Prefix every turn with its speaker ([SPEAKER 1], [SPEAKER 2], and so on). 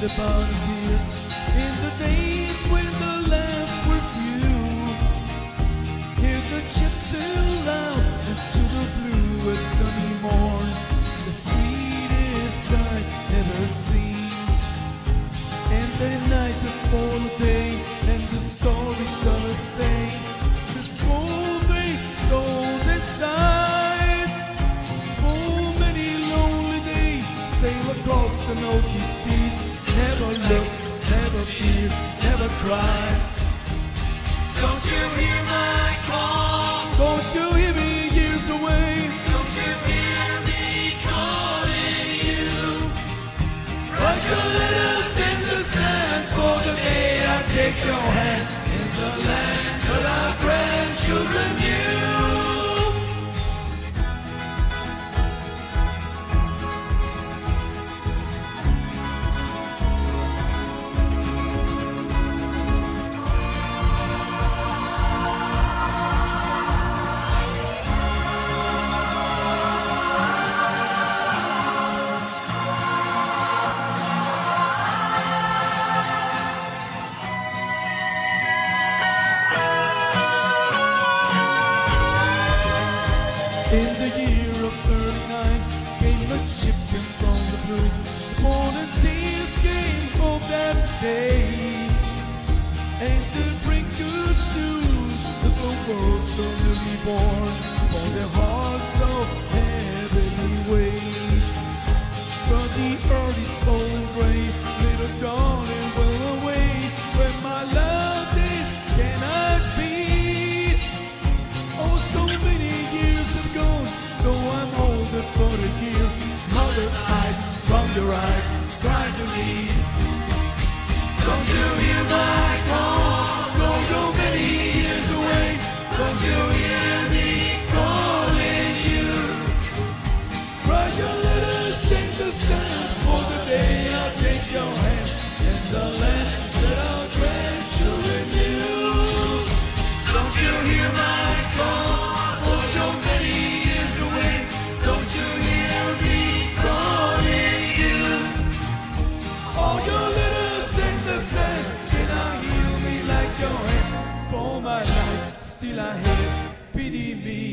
[SPEAKER 1] the tears in the days when the last were few. Hear the chips sail out into the blue as sunny morn, the sweetest sight ever seen. And the night before the day, and the story start to sing. The smoldering souls inside. For many lonely days, sail across the milky seas. Never.
[SPEAKER 2] Don't you hear my call?
[SPEAKER 1] Don't you hear me years away?
[SPEAKER 2] Don't you hear me calling you?
[SPEAKER 1] Write your letters in the sand for the day I take your hand In the year of 39 came a shipment from the blue. The morning tears came for that day. And to bring good news of a world so newly born. For their hearts Mother's eyes from your eyes cry to me. Don't you hear my call? Don't go many years away. Don't you hear me calling you? Write your letters in the sand for the day I'll take your hand in the land that our grandchildren knew.
[SPEAKER 2] Don't you hear my me
[SPEAKER 1] like